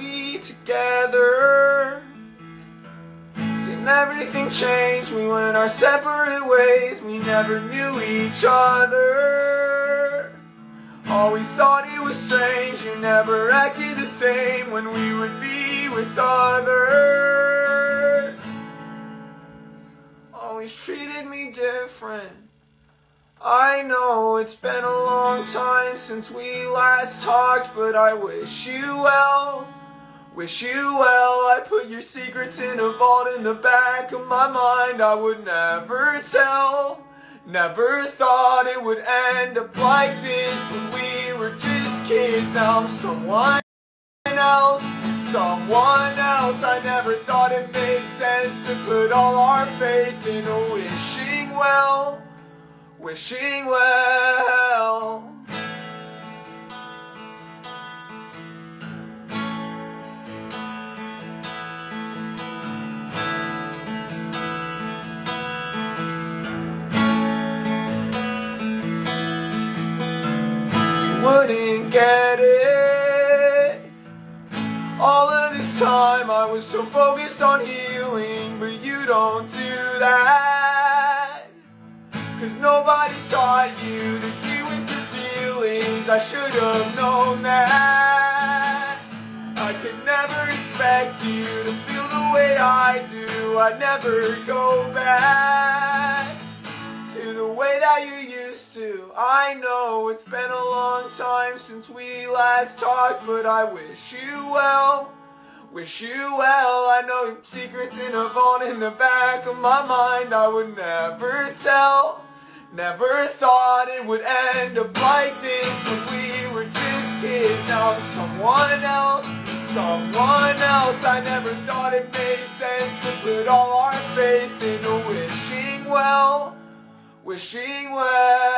be together. Then everything changed, we went our separate ways, we never knew each other. Always thought it was strange, you never acted the same when we would be with others. Always treated me different. I know it's been a long time since we last talked, but I wish you well. Wish you well. I put your secrets in a vault in the back of my mind. I would never tell. Never thought it would end up like this when we were just kids. Now I'm someone else, someone else. I never thought it made sense to put all our faith in a wishing well wishing well. You wouldn't get it. All of this time I was so focused on healing, but you don't do that. Cause nobody taught you to deal with your feelings. I should have known that. I could never expect you to feel the way I do. I'd never go back To the way that you used to. I know it's been a long time since we last talked But I wish you well. Wish you well, I know your secrets in a vault in the back of my mind. I would never tell Never thought it would end up like this when we were just kids. Now I'm someone else, someone else. I never thought it made sense to put all our faith into wishing well, wishing well.